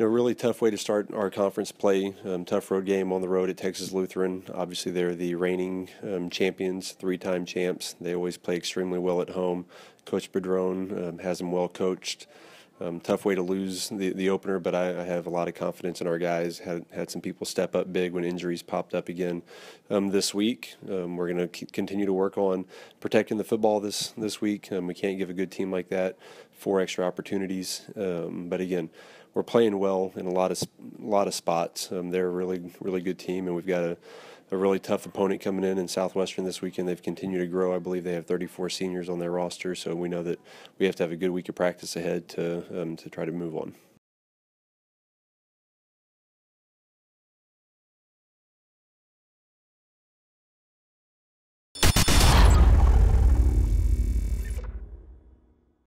know, really tough way to start our conference play. Um, tough road game on the road at Texas Lutheran. Obviously, they're the reigning um, champions, three-time champs. They always play extremely well at home. Coach Padron um, has them well coached. Um, tough way to lose the, the opener, but I, I, have a lot of confidence in our guys. Had had some people step up big when injuries popped up again um, this week. Um, we're going to continue to work on protecting the football this this week. Um, we can't give a good team like that four extra opportunities, um, but again, we're playing well in a lot of a lot of spots. Um, they're a really really good team, and we've got a a really tough opponent coming in in Southwestern this weekend. They've continued to grow. I believe they have 34 seniors on their roster, so we know that we have to have a good week of practice ahead to um, to try to move on.